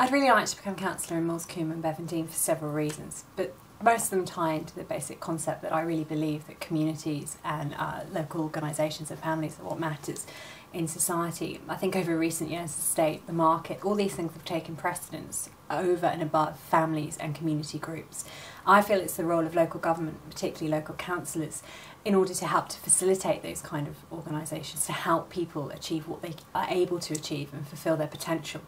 I'd really like to become councillor in Moulsecoomb and Bevendean for several reasons, but most of them tie into the basic concept that I really believe that communities and uh, local organisations and families are what matters in society. I think over recent years, the state, the market, all these things have taken precedence over and above families and community groups. I feel it's the role of local government, particularly local councillors, in order to help to facilitate those kind of organisations, to help people achieve what they are able to achieve and fulfil their potential.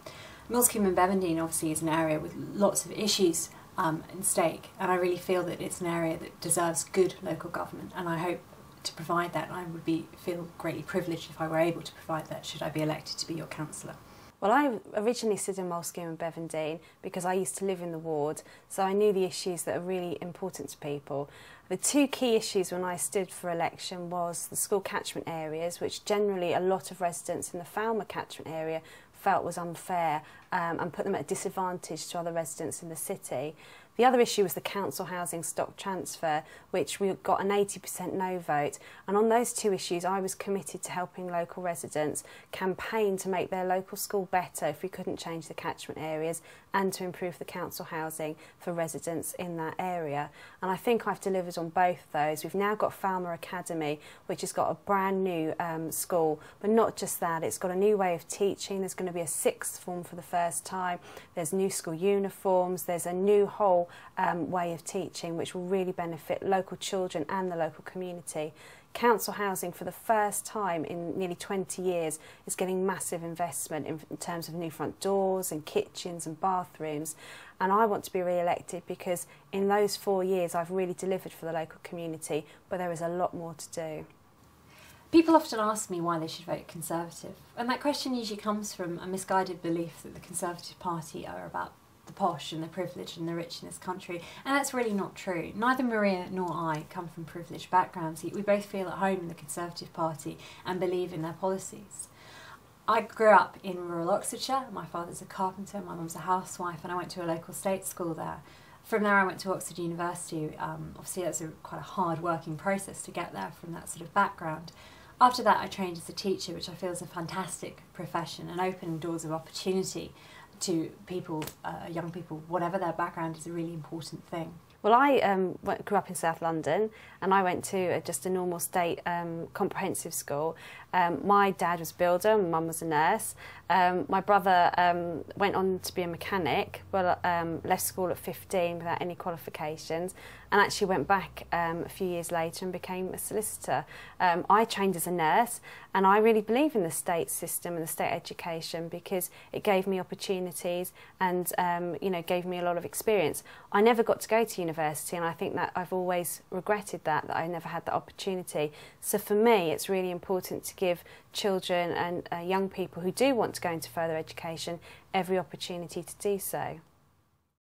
Moulsecoomb and Bevendean obviously is an area with lots of issues um, in stake and I really feel that it's an area that deserves good local government and I hope to provide that I would be feel greatly privileged if I were able to provide that should I be elected to be your councillor. Well, I originally stood in Moulsecoomb and Bevendean because I used to live in the ward, so I knew the issues that are really important to people. The two key issues when I stood for election was the school catchment areas, which generally a lot of residents in the Falmer catchment area felt was unfair um, and put them at a disadvantage to other residents in the city, The other issue was the council housing stock transfer, which we got an 80% no vote. And on those two issues, I was committed to helping local residents campaign to make their local school better if we couldn't change the catchment areas and to improve the council housing for residents in that area. And I think I've delivered on both those. We've now got Falmer Academy, which has got a brand new um, school, but not just that, it's got a new way of teaching. There's going to be a sixth form for the first time. There's new school uniforms. There's a new whole um, way of teaching which will really benefit local children and the local community. Council housing for the first time in nearly 20 years is getting massive investment in, in terms of new front doors and kitchens and bathrooms and I want to be re-elected because in those four years I've really delivered for the local community but there is a lot more to do. People often ask me why they should vote Conservative, and that question usually comes from a misguided belief that the Conservative Party are about the posh and the privileged and the rich in this country. And that's really not true. Neither Maria nor I come from privileged backgrounds. We both feel at home in the Conservative Party and believe in their policies. I grew up in rural Oxfordshire. My father's a carpenter, my mum's a housewife, and I went to a local state school there. From there, I went to Oxford University. Um, obviously, that's a quite a hard working process to get there from that sort of background. After that, I trained as a teacher, which I feel is a fantastic profession and opened doors of opportunity to people, uh, young people, whatever their background, is a really important thing. Well, I um, grew up in South London and I went to a, just a normal state um, comprehensive school. Um, my dad was a builder, my mum was a nurse. Um, my brother um, went on to be a mechanic, but um, left school at 15 without any qualifications and actually went back a few years later and became a solicitor. I trained as a nurse and I really believe in the state system and the state education because it gave me opportunities and you know gave me a lot of experience. I never got to go to university and I think that I've always regretted that, that I never had the opportunity. So for me it's really important to give children and uh, young people who do want to go into further education every opportunity to do so.